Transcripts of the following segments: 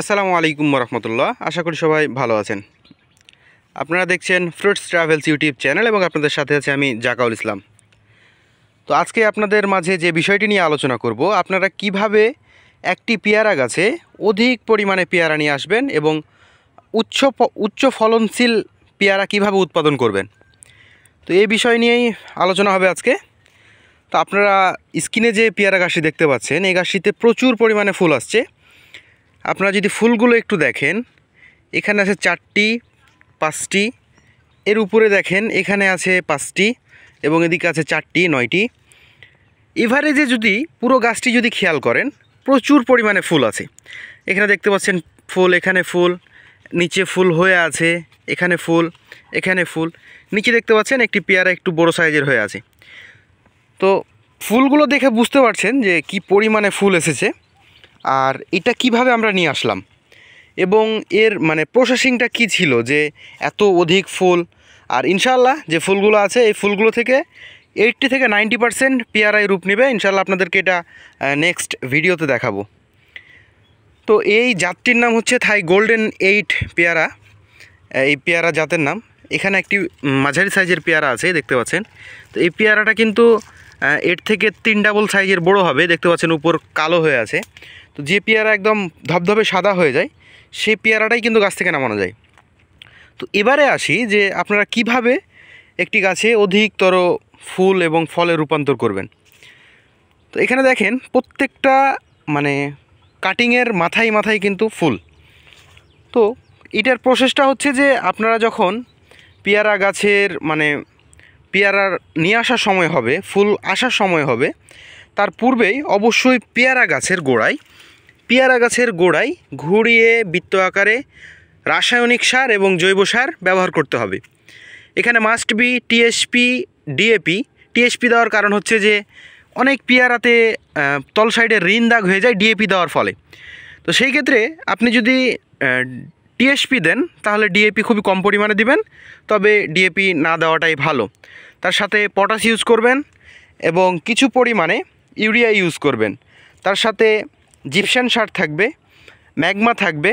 আসসালামু আলাইকুম রহমতুল্লাহ আশা করি সবাই ভালো আছেন। আপনারা দেখছেন ফ্রুটস ট্রাভেলস ইউটিউব চ্যানেল এবং আপনাদের সাথে আছে আমি জাকাউল ইসলাম। তো আজকে আপনাদের মাঝে যে বিষয়টি নিয়ে আলোচনা করব, আপনারা কীভাবে একটি পেয়ারা গাছে অধিক পরিমাণে পেয়ারা নিয়ে আসবেন এবং উচ্চ উচ্চ ফলনশীল পেয়ারা কীভাবে উৎপাদন করবেন? তো এই বিষয় নিয়েই আলোচনা হবে আজকে। তো আপনারা স্ক্রিনে যে পেয়ারা গাছটি দেখতে পাচ্ছেন, এই গাছটিতে প্রচুর পরিমাণে ফুল আসছে। আপনারা যদি ফুলগুলো একটু দেখেন, এখানে আছে চারটি, পাঁচটি, এর উপরে দেখেন, এখানে আছে পাঁচটি এবং এদিকে আছে চারটি, নয়টি। এভারেজে যদি পুরো গাছটি যদি খেয়াল করেন, প্রচুর পরিমাণে ফুল আছে। এখানে দেখতে পাচ্ছেন ফুল, এখানে ফুল, নিচে ফুল হয়ে আছে, এখানে ফুল এখানে ফুল। নিচে দেখতে পাচ্ছেন একটি পেয়ারা একটু বড় সাইজের হয়ে আছে। তো ফুলগুলো দেখে বুঝতে পারছেন যে কি পরিমাণে ফুল এসেছে। আর এটা কীভাবে আমরা নিয়ে আসলাম? এবং এর মানে প্রসেসিংটা কি ছিল? যে এত অধিক ফুল, আর ইনশাল্লাহ যে ফুলগুলো আছে, এই ফুলগুলো থেকে এইটটি থেকে নাইনটি পারসেন্ট পেয়ারায় রূপ নেবে। ইনশাল্লাহ আপনাদেরকে এটা নেক্সট ভিডিওতে দেখাবো। তো এই জাতটির নাম হচ্ছে থাই গোল্ডেন এইট পেয়ারা। এই পেয়ারা জাতের নাম। এখানে একটি মাঝারি সাইজের পেয়ারা আছে, দেখতে পাচ্ছেন। তো এই পেয়ারাটা কিন্তু এর থেকে তিন ডাবল সাইজের বড় হবে, দেখতে পাচ্ছেন উপর কালো হয়ে আছে। তো যে পেয়ারা একদম ধবধবে সাদা হয়ে যায়, সেই পেয়ারাটাই কিন্তু গাছ থেকে নামানো যায়। তো এবারে আসি যে আপনারা কীভাবে একটি গাছে অধিকতর ফুল এবং ফলে রূপান্তর করবেন। তো এখানে দেখেন, প্রত্যেকটা মানে কাটিংয়ের মাথায় মাথায় কিন্তু ফুল। তো এটার প্রসেসটা হচ্ছে যে আপনারা যখন পেয়ারা গাছের মানে পেয়ারার নিয়ে আসার সময় হবে, ফুল আসার সময় হবে। তার পূর্বেই অবশ্যই পেয়ারা গাছের গোড়ায়, পেয়ারা গাছের গোড়ায় ঘুরিয়ে বৃত্ত আকারে রাসায়নিক সার এবং জৈব সার ব্যবহার করতে হবে। এখানে must be TSP DAP TSP দেওয়ার কারণ হচ্ছে যে, অনেক পেয়ারাতে তল সাইডে ঋণ দাগ হয়ে যায় ডিএপি দেওয়ার ফলে। তো সেই ক্ষেত্রে আপনি যদি টিএসপি দেন, তাহলে ডিএপি খুবই কম পরিমাণে দিবেন, তবে ডিএপি না দেওয়াটাই ভালো। তার সাথে পটাশ ইউজ করবেন এবং কিছু পরিমাণে ইউরিয়া ইউজ করবেন। তার সাথে জিপসান সার থাকবে, ম্যাগমা থাকবে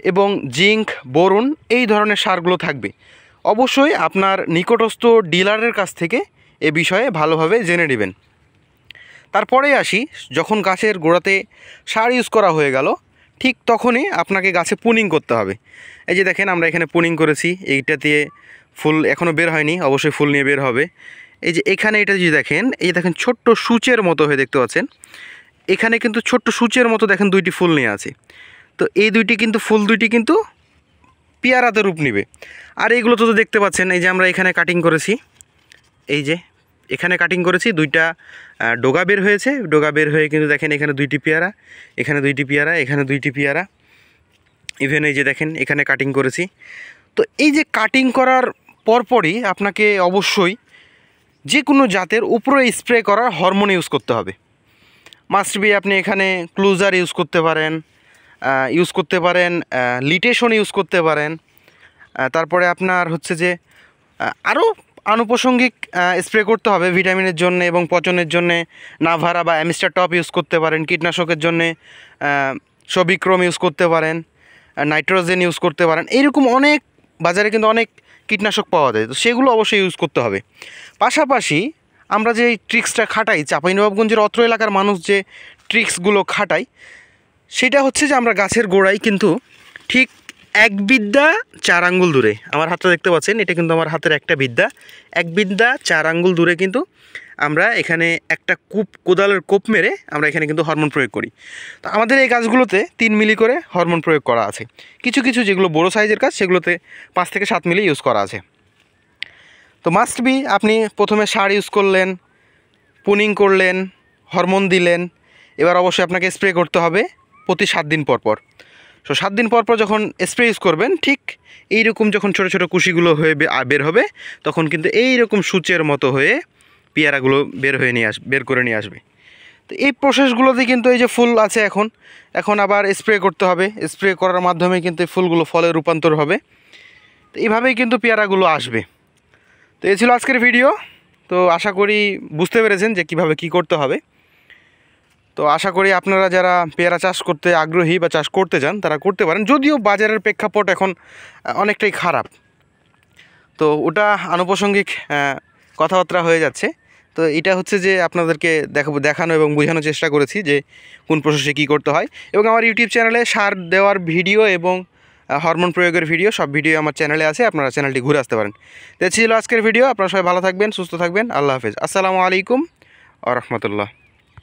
এবং জিঙ্ক, বোরন এই ধরনের সারগুলো থাকবে। অবশ্যই আপনার নিকটস্থ ডিলারের কাছ থেকে এ বিষয়ে ভালোভাবে জেনে নেবেন। তারপরে আসি, যখন গাছের গোড়াতে সার ইউজ করা হয়ে গেল ঠিক তখনই আপনাকে গাছে পুনিং করতে হবে। এই যে দেখেন আমরা এখানে পুনিং করেছি, এইটা দিয়ে ফুল এখনও বের হয়নি, অবশ্যই ফুল নিয়ে বের হবে। এই যে এখানে এটা যদি দেখেন, এই দেখেন ছোট্ট সূচের মতো হয়ে দেখতে পাচ্ছেন। এখানে কিন্তু ছোট্ট সূচের মতো দেখেন দুইটি ফুল নিয়ে আছে। তো এই দুইটি কিন্তু, ফুল দুইটি কিন্তু পেয়ারাতে রূপ নিবে। আর এইগুলো তো দেখতে পাচ্ছেন, এই যে আমরা এখানে কাটিং করেছি। এই যে এখানে কাটিং করেছি, দুইটা ডোগা বের হয়েছে। ডোগা বের হয়ে কিন্তু দেখেন এখানে দুইটি পেয়ারা, এখানে দুইটি পেয়ারা, এখানে দুইটি পেয়ারা। ইভেন এই যে দেখেন, এখানে কাটিং করেছি। তো এই যে কাটিং করার পরপরই আপনাকে অবশ্যই যে কোনো জাতের উপরে স্প্রে করার হরমোন ইউজ করতে হবে। মাস্ট বি আপনি এখানে ক্লোজার ইউজ করতে পারেন ইউজ করতে পারেন লিটেশন ইউজ করতে পারেন। তারপরে আপনার হচ্ছে যে আরও আনুষঙ্গিক স্প্রে করতে হবে ভিটামিনের জন্য এবং পচনের জন্য। নাভারা বা অ্যামিস্টার টপ ইউজ করতে পারেন, কীটনাশকের জন্যে সবিক্রম ইউজ করতে পারেন নাইট্রোজেন ইউজ করতে পারেন। এইরকম অনেক, বাজারে কিন্তু অনেক কীটনাশক পাওয়া যায়, তো সেগুলো অবশ্যই ইউজ করতে হবে। পাশাপাশি আমরা যে ট্রিক্সটা খাটাই চাঁপাইনবাবগঞ্জের অত্র এলাকার মানুষ যে ট্রিক্সগুলো খাটাই সেটা হচ্ছে যে আমরা গাছের গোড়ায় কিন্তু ঠিক এক বিদ্যা, চার আঙ্গুল দূরে। আমার হাতটা দেখতে পাচ্ছেন, এটা কিন্তু আমার হাতের একটা বিদ্যা। এক বিদ্যা, চার আঙ্গুল দূরে কিন্তু আমরা এখানে একটা কূপ, কোদালের কোপ মেরে আমরা এখানে কিন্তু হরমোন প্রয়োগ করি। তো আমাদের এই গাছগুলোতে তিন মিলি করে হরমোন প্রয়োগ করা আছে। কিছু কিছু যেগুলো বড়ো সাইজের কাজ, সেগুলোতে পাঁচ থেকে সাত মিলি ইউজ করা আছে। তো মাস্ট বি আপনি প্রথমে সার ইউজ করলেন, পুনিং করলেন, হরমোন দিলেন, এবার অবশ্যই আপনাকে স্প্রে করতে হবে প্রতি সাত দিন পর পর। সো সাত দিন পর পর যখন স্প্রে ইউজ করবেন, ঠিক এই রকম যখন ছোটো ছোটো কুশিগুলো হয়ে বের হবে, তখন কিন্তু এই রকম সূচের মতো হয়ে পেয়ারাগুলো বের হয়ে নিয়ে আস বের করে নিয়ে আসবে। তো এই প্রসেসগুলোতে কিন্তু এই যে ফুল আছে এখন এখন আবার স্প্রে করতে হবে। স্প্রে করার মাধ্যমে কিন্তু এই ফুলগুলো ফলে রূপান্তর হবে। তো এইভাবেই কিন্তু পেয়ারাগুলো আসবে। তো এই ছিল আজকের ভিডিও তো আশা করি বুঝতে পেরেছেন যে কীভাবে কি করতে হবে। তো আশা করি আপনারা যারা পেয়ারা চাষ করতে আগ্রহী বা চাষ করতে চান তারা করতে পারেন। যদিও বাজারের প্রেক্ষাপট এখন অনেকটাই খারাপ। তো ওটা আনুপ্রসঙ্গিক কথাবার্তা হয়ে যাচ্ছে। তো এটা হচ্ছে যে আপনাদেরকে দেখাবো, দেখানো এবং বোঝানোর চেষ্টা করেছি যে কোন প্রসেসে কী করতে হয়। এবং আমার ইউটিউব চ্যানেলে সার দেওয়ার ভিডিও এবং হরমোন প্রয়োগের ভিডিও, সব ভিডিও আমার চ্যানেলে আছে, আপনারা চ্যানেলটি ঘুরে আসতে পারেন। তো ছিল আজকের ভিডিও, আপনারা সবাই ভালো থাকবেন, সুস্থ থাকবেন, আল্লাহ হাফেজ। আসসালামু আলাইকুম আ রহমতুল্লাহ।